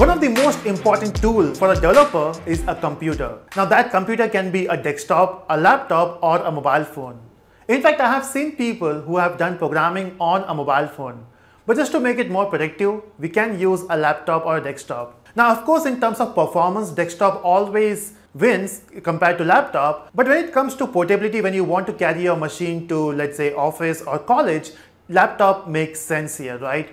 One of the most important tools for a developer is a computer. Now that computer can be a desktop, a laptop or a mobile phone. In fact, I have seen people who have done programming on a mobile phone. But just to make it more predictive, we can use a laptop or a desktop. Now, of course, in terms of performance, desktop always wins compared to laptop. But when it comes to portability, when you want to carry your machine to, let's say, office or college, laptop makes sense here, right?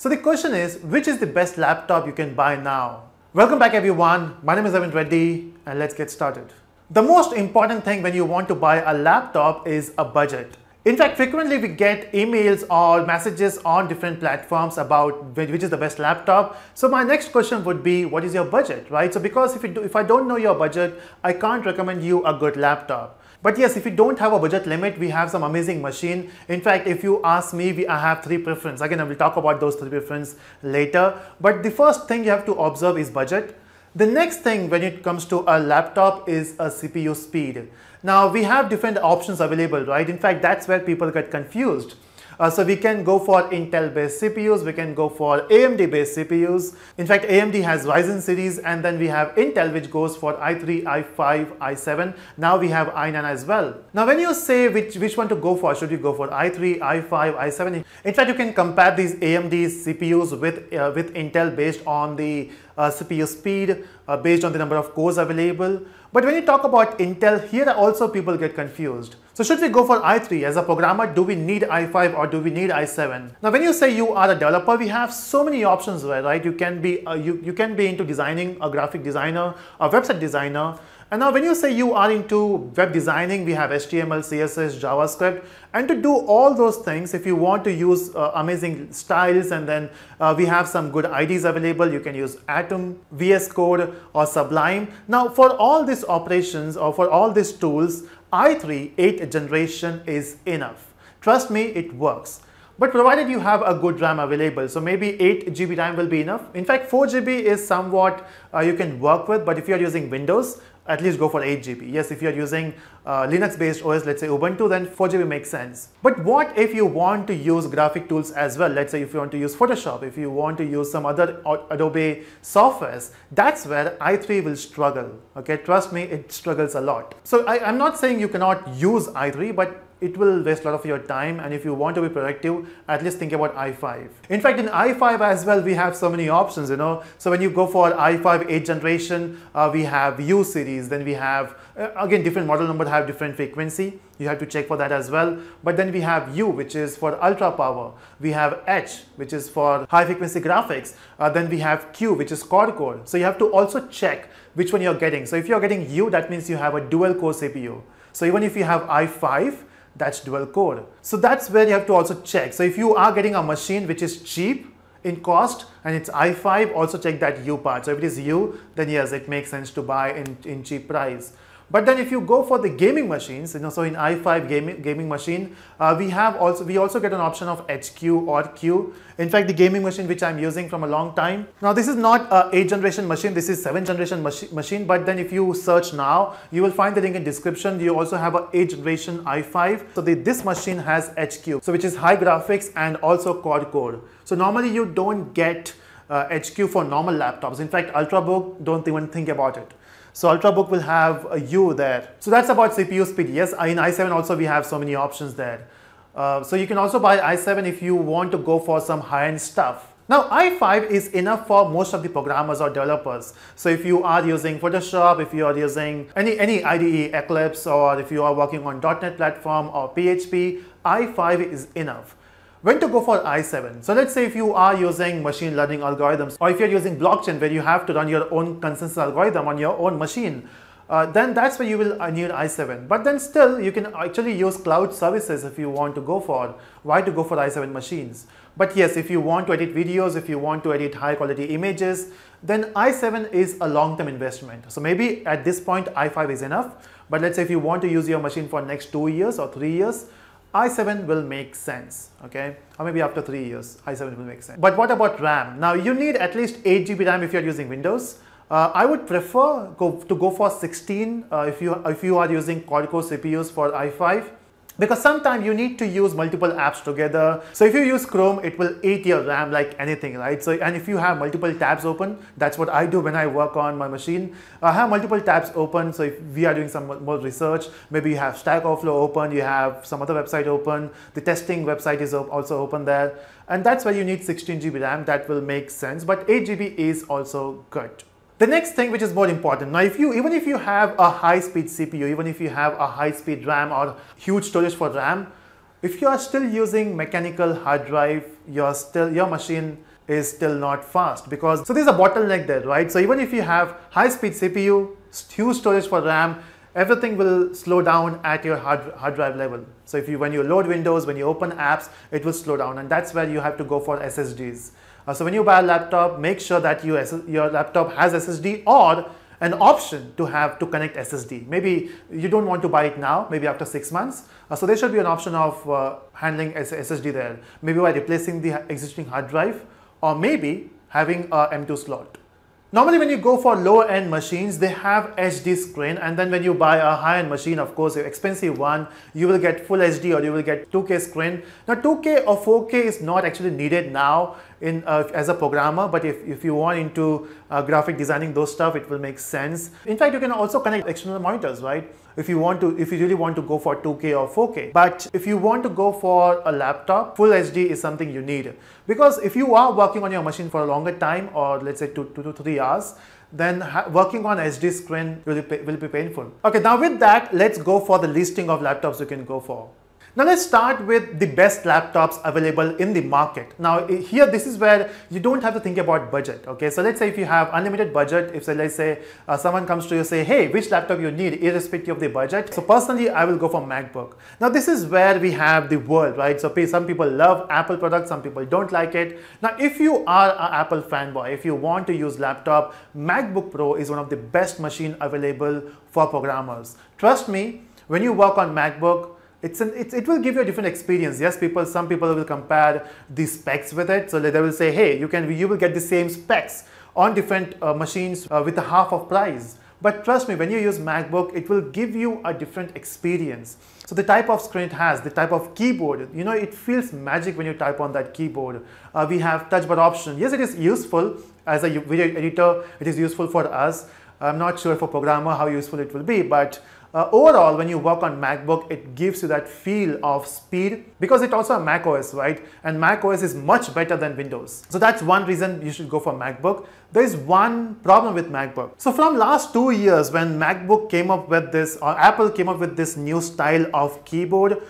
So the question is, which is the best laptop you can buy now? Welcome back everyone. My name is Navin Reddy and let's get started. The most important thing when you want to buy a laptop is a budget. In fact, frequently we get emails or messages on different platforms about which is the best laptop. So my next question would be, what is your budget, right? So because if, do, if I don't know your budget, I can't recommend you a good laptop. But yes, if you don't have a budget limit, we have some amazing machine. In fact, if you ask me, we, I have three preferences. Again, I will talk about those three preferences later. But the first thing you have to observe is budget. The next thing when it comes to a laptop is a CPU speed. Now we have different options available, right? In fact, that's where people get confused. Uh, so we can go for Intel based CPUs, we can go for AMD based CPUs. In fact, AMD has Ryzen series and then we have Intel which goes for i3, i5, i7. Now we have i9 as well. Now when you say which, which one to go for, should you go for i3, i5, i7? In fact, you can compare these AMD CPUs with, uh, with Intel based on the CPU speed, uh, based on the number of cores available. But when you talk about Intel, here also people get confused. So should we go for i3 as a programmer? Do we need i5 or do we need i7? Now, when you say you are a developer, we have so many options right? You can be uh, you you can be into designing a graphic designer, a website designer, and now when you say you are into web designing, we have HTML, CSS, JavaScript. And to do all those things, if you want to use uh, amazing styles and then uh, we have some good IDEs available, you can use Atom, VS Code or Sublime. Now for all these operations or for all these tools, i3 8th generation is enough. Trust me, it works. But provided you have a good RAM available, so maybe 8 GB RAM will be enough. In fact, 4 GB is somewhat uh, you can work with, but if you're using Windows, at least go for 8 GB. Yes, if you're using uh, Linux based OS, let's say Ubuntu, then 4 GB makes sense. But what if you want to use graphic tools as well? Let's say if you want to use Photoshop, if you want to use some other Adobe softwares, that's where i3 will struggle. Okay, trust me, it struggles a lot. So I, I'm not saying you cannot use i3, but it will waste a lot of your time and if you want to be productive at least think about i5 in fact in i5 as well we have so many options you know. So when you go for i5 8th generation uh, we have u series then we have uh, again different model number have different frequency. You have to check for that as well. But then we have u which is for ultra power. We have h which is for high frequency graphics. Uh, then we have q which is quad core. So you have to also check which one you're getting. So if you're getting u that means you have a dual core cpu so even if you have i5 that's dual core. So that's where you have to also check. So if you are getting a machine which is cheap in cost and it's i5, also check that U part. So if it is U, then yes, it makes sense to buy in, in cheap price. But then if you go for the gaming machines, you know, so in i5 gaming, gaming machine, uh, we have also, we also get an option of HQ or Q. In fact, the gaming machine which I'm using from a long time. Now this is not a 8th generation machine, this is 7th generation machi machine. But then if you search now, you will find the link in description. You also have a 8th generation i5. So the, this machine has HQ, so which is high graphics and also quad core. So normally you don't get uh, HQ for normal laptops. In fact, Ultrabook, don't even think about it. So Ultrabook will have a U there. So that's about CPU speed. Yes, in i7 also we have so many options there. Uh, so you can also buy i7 if you want to go for some high-end stuff. Now i5 is enough for most of the programmers or developers. So if you are using Photoshop, if you are using any, any IDE, Eclipse, or if you are working on .NET platform or PHP, i5 is enough. When to go for i7? So let's say if you are using machine learning algorithms or if you're using blockchain where you have to run your own consensus algorithm on your own machine, uh, then that's where you will need i7. But then still you can actually use cloud services if you want to go for, why to go for i7 machines. But yes, if you want to edit videos, if you want to edit high quality images, then i7 is a long-term investment. So maybe at this point i5 is enough. But let's say if you want to use your machine for next two years or three years, i7 will make sense, okay? Or maybe after three years, i7 will make sense. But what about RAM? Now you need at least 8 GB RAM if you're using Windows. Uh, I would prefer go, to go for 16 uh, if, you, if you are using quad-core CPUs for i5. Because sometimes you need to use multiple apps together. So if you use Chrome, it will eat your RAM like anything, right? So and if you have multiple tabs open, that's what I do when I work on my machine. I have multiple tabs open. So if we are doing some more research, maybe you have Stack Overflow open, you have some other website open, the testing website is also open there. And that's why you need 16 GB RAM. That will make sense. But 8 GB is also good. The next thing which is more important, now if you, even if you have a high speed CPU, even if you have a high speed RAM or huge storage for RAM, if you are still using mechanical hard drive, your still, your machine is still not fast because, so there's a bottleneck there, right? So even if you have high speed CPU, huge storage for RAM, everything will slow down at your hard, hard drive level. So if you, when you load Windows, when you open apps, it will slow down and that's where you have to go for SSDs. Uh, so when you buy a laptop, make sure that you, your laptop has SSD or an option to have to connect SSD. Maybe you don't want to buy it now, maybe after six months. Uh, so there should be an option of uh, handling SSD there. Maybe by replacing the existing hard drive or maybe having a M2 slot. Normally when you go for low-end machines, they have HD screen and then when you buy a high-end machine, of course, an expensive one, you will get full HD or you will get 2K screen. Now 2K or 4K is not actually needed now in uh, as a programmer, but if, if you want into uh, graphic designing those stuff, it will make sense. In fact, you can also connect external monitors, right? If you want to, if you really want to go for 2K or 4K. But if you want to go for a laptop, full HD is something you need. Because if you are working on your machine for a longer time, or let's say two, two to three hours, then working on HD screen will be, will be painful. Okay, now with that, let's go for the listing of laptops you can go for. Now let's start with the best laptops available in the market. Now here this is where you don't have to think about budget. Okay, so let's say if you have unlimited budget, if so let's say uh, someone comes to you say, hey, which laptop you need irrespective of the budget. So personally, I will go for MacBook. Now this is where we have the world, right? So some people love Apple products, some people don't like it. Now if you are an Apple fanboy, if you want to use laptop, MacBook Pro is one of the best machine available for programmers. Trust me, when you work on MacBook, it's an, it, will give you a different experience. Yes, people, some people will compare the specs with it. So they will say, hey, you can, you will get the same specs on different uh, machines uh, with a half of price. But trust me, when you use MacBook, it will give you a different experience. So the type of screen it has, the type of keyboard, you know, it feels magic when you type on that keyboard. Uh, we have touch bar option. Yes, it is useful as a video editor. It is useful for us. I'm not sure for programmer how useful it will be, but uh, overall, when you work on MacBook, it gives you that feel of speed because it's also a Mac OS, right? And Mac OS is much better than Windows. So that's one reason you should go for MacBook. There is one problem with MacBook. So from last two years when MacBook came up with this, or Apple came up with this new style of keyboard,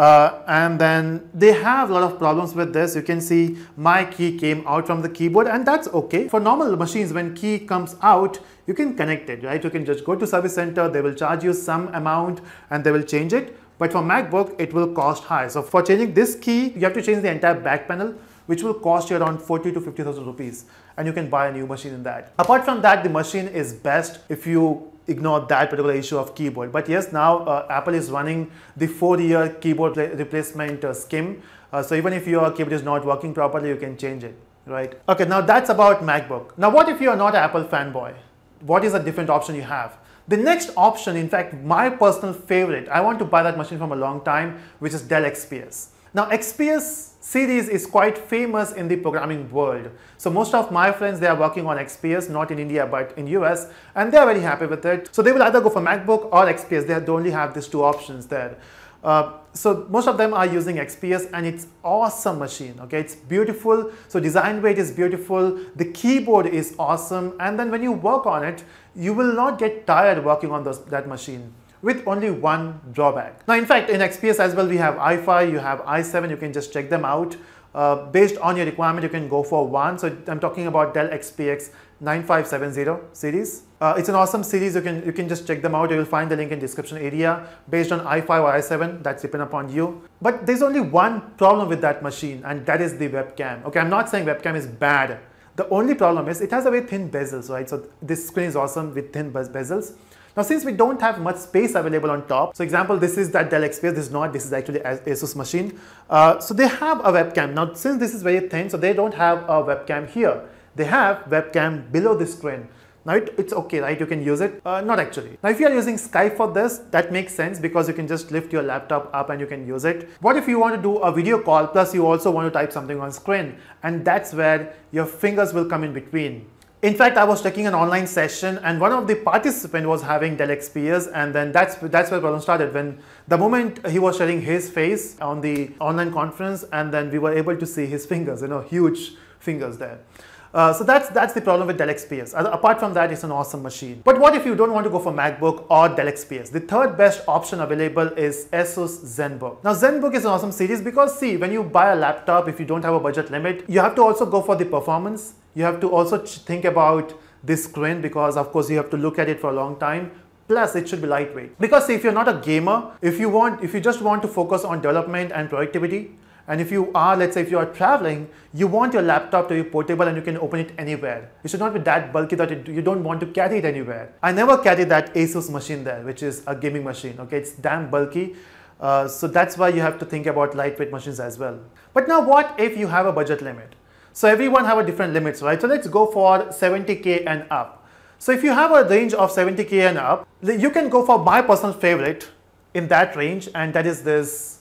uh, and then they have a lot of problems with this. You can see my key came out from the keyboard and that's okay. For normal machines, when key comes out, you can connect it, right? You can just go to service center, they will charge you some amount and they will change it. But for MacBook, it will cost high. So for changing this key, you have to change the entire back panel, which will cost you around 40 to 50,000 rupees. And you can buy a new machine in that. Apart from that, the machine is best if you ignore that particular issue of keyboard. But yes, now uh, Apple is running the four-year keyboard replacement uh, scheme. Uh, so even if your keyboard is not working properly, you can change it, right? Okay, now that's about MacBook. Now what if you are not an Apple fanboy? What is a different option you have? The next option, in fact, my personal favorite, I want to buy that machine from a long time, which is Dell XPS. Now XPS series is quite famous in the programming world. So most of my friends, they are working on XPS, not in India, but in US, and they are very happy with it. So they will either go for MacBook or XPS. They only have these two options there. Uh, so most of them are using XPS and it's awesome machine, okay? It's beautiful. So design weight is beautiful. The keyboard is awesome. And then when you work on it, you will not get tired working on those, that machine with only one drawback. Now, in fact, in XPS as well, we have i5, you have i7, you can just check them out. Uh, based on your requirement, you can go for one. So I'm talking about Dell XPS 9570 series. Uh, it's an awesome series. You can you can just check them out. You will find the link in description area. Based on i5 or i7, that's depend upon you. But there's only one problem with that machine, and that is the webcam. Okay, I'm not saying webcam is bad. The only problem is it has a very thin bezels, right? So this screen is awesome with thin bezels. Now since we don't have much space available on top, so example this is that Dell XPS, this is not, this is actually Asus machine. Uh, so they have a webcam. Now since this is very thin, so they don't have a webcam here. They have webcam below the screen. Now it, it's okay, right? You can use it. Uh, not actually. Now if you are using Skype for this, that makes sense because you can just lift your laptop up and you can use it. What if you want to do a video call plus you also want to type something on screen? And that's where your fingers will come in between. In fact, I was taking an online session and one of the participants was having Dell XPS and then that's, that's where problem started when the moment he was sharing his face on the online conference and then we were able to see his fingers, you know, huge fingers there. Uh, so that's, that's the problem with Dell XPS. apart from that, it's an awesome machine. But what if you don't want to go for MacBook or Dell XPS? The third best option available is ASUS ZenBook. Now ZenBook is an awesome series because see, when you buy a laptop, if you don't have a budget limit, you have to also go for the performance you have to also think about this screen because of course you have to look at it for a long time plus it should be lightweight because if you're not a gamer if you want if you just want to focus on development and productivity and if you are let's say if you are traveling you want your laptop to be portable and you can open it anywhere. It should not be that bulky that it, you don't want to carry it anywhere. I never carry that asus machine there which is a gaming machine okay? It's damn bulky. Uh, so that's why you have to think about lightweight machines as well. But now what if you have a budget limit? So everyone have a different limits, right? So let's go for 70K and up. So if you have a range of 70K and up, you can go for my personal favorite in that range and that is this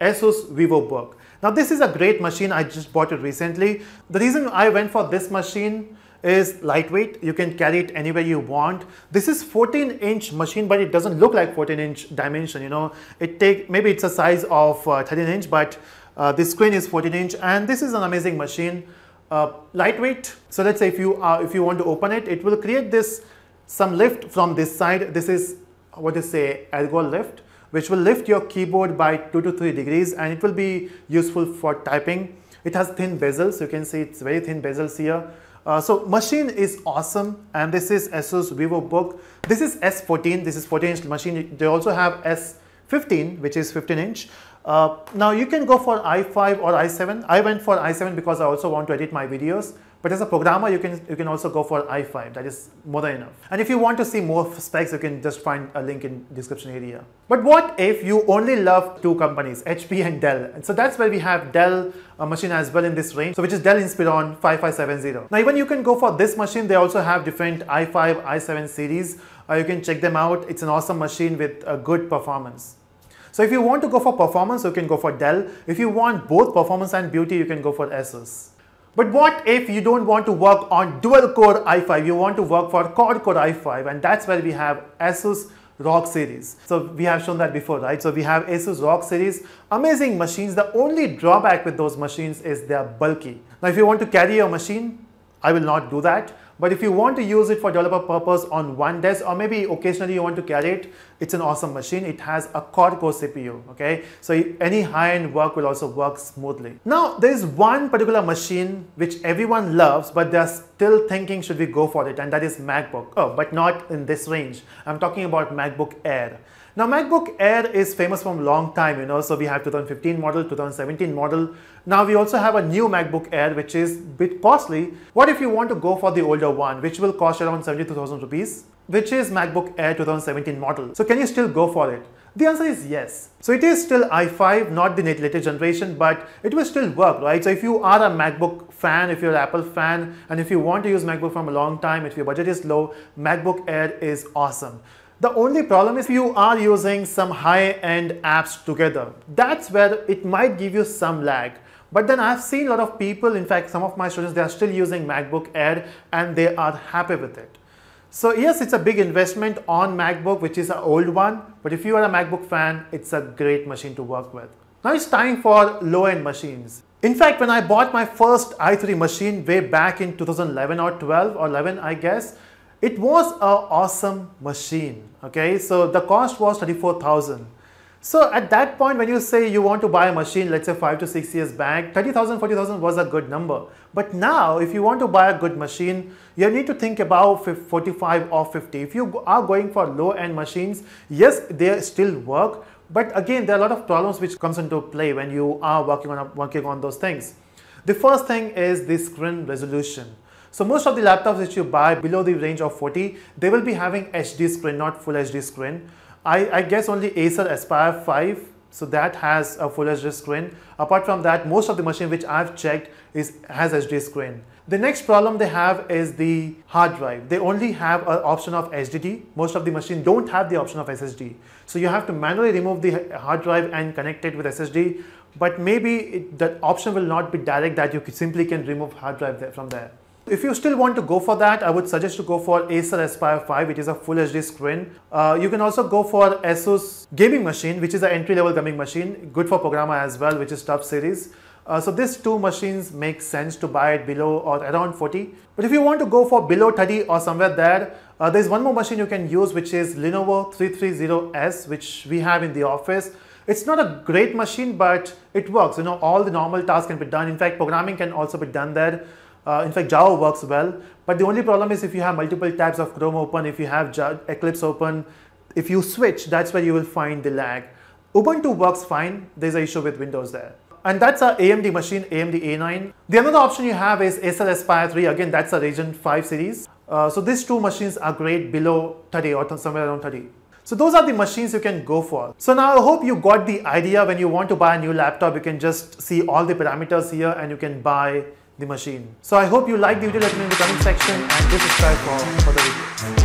Asus VivoBook. Now this is a great machine, I just bought it recently. The reason I went for this machine is lightweight, you can carry it anywhere you want. This is 14 inch machine but it doesn't look like 14 inch dimension, you know. It take maybe it's a size of uh, 13 inch but uh, this screen is 14 inch and this is an amazing machine. Uh, lightweight. So let's say if you uh, if you want to open it, it will create this some lift from this side. This is what is say ergo lift, which will lift your keyboard by two to three degrees, and it will be useful for typing. It has thin bezels. You can see it's very thin bezels here. Uh, so machine is awesome and this is Asus VivoBook. This is S14, this is 14 inch machine. They also have S15 which is 15 inch. Uh, now you can go for i5 or i7. I went for i7 because I also want to edit my videos. But as a programmer, you can you can also go for i5. That is more than enough. And if you want to see more specs, you can just find a link in description area. But what if you only love two companies, HP and Dell? And so that's where we have Dell uh, machine as well in this range. So which is Dell Inspiron 5570. Now even you can go for this machine. They also have different i5, i7 series. Uh, you can check them out. It's an awesome machine with a good performance. So if you want to go for performance, you can go for Dell. If you want both performance and beauty, you can go for Asus. But what if you don't want to work on dual core i5, you want to work for quad core i5 and that's where we have Asus ROG series. So we have shown that before, right? So we have Asus ROG series, amazing machines. The only drawback with those machines is they are bulky. Now if you want to carry your machine, I will not do that. But if you want to use it for developer purpose on one desk or maybe occasionally you want to carry it, it's an awesome machine. It has a quad-core CPU, okay? So any high-end work will also work smoothly. Now, there is one particular machine which everyone loves, but they're still thinking should we go for it, and that is MacBook. Oh, but not in this range. I'm talking about MacBook Air. Now MacBook Air is famous from long time, you know, so we have 2015 model, 2017 model. Now we also have a new MacBook Air which is bit costly. What if you want to go for the older one which will cost around 72,000 rupees, which is MacBook Air 2017 model. So can you still go for it? The answer is yes. So it is still i5, not the latest generation, but it will still work, right? So if you are a MacBook fan, if you're an Apple fan, and if you want to use MacBook from a long time, if your budget is low, MacBook Air is awesome. The only problem is if you are using some high-end apps together. That's where it might give you some lag. But then I've seen a lot of people, in fact, some of my students, they are still using MacBook Air and they are happy with it. So yes, it's a big investment on MacBook, which is an old one. But if you are a MacBook fan, it's a great machine to work with. Now it's time for low-end machines. In fact, when I bought my first i3 machine way back in 2011 or 12 or 11, I guess, it was an awesome machine, okay? So the cost was 34,000. So at that point, when you say you want to buy a machine, let's say five to six years back, 30,000, 40,000 was a good number. But now, if you want to buy a good machine, you need to think about 45 or 50. If you are going for low-end machines, yes, they still work. But again, there are a lot of problems which comes into play when you are working on, working on those things. The first thing is the screen resolution. So most of the laptops that you buy below the range of 40, they will be having HD screen, not full HD screen. I, I guess only Acer Aspire 5 So that has a full HD screen. Apart from that, most of the machine which I've checked is has HD screen. The next problem they have is the hard drive. They only have an option of HDD. Most of the machine don't have the option of SSD. So you have to manually remove the hard drive and connect it with SSD. But maybe it, that option will not be direct that you simply can remove hard drive from there. If you still want to go for that, I would suggest to go for Acer Aspire 5, which is a full HD screen. Uh, you can also go for Asus gaming machine, which is an entry-level gaming machine, good for programmer as well, which is TUF series. Uh, so these two machines make sense to buy it below or around 40. But if you want to go for below 30 or somewhere there, uh, there's one more machine you can use which is Lenovo 330S which we have in the office. It's not a great machine but it works. You know all the normal tasks can be done. In fact programming can also be done there. Uh, in fact Java works well. But the only problem is if you have multiple tabs of Chrome open, if you have Eclipse open, if you switch that's where you will find the lag. Ubuntu works fine. There's an issue with Windows there and that's a AMD machine, AMD A9. The another option you have is Acer Aspire 3, again that's a Ryzen 5 series. Uh, so these two machines are great below 30 or somewhere around 30. So those are the machines you can go for. So now I hope you got the idea when you want to buy a new laptop, you can just see all the parameters here and you can buy the machine. So I hope you like the video, let me know in the comment section and subscribe for, for the video.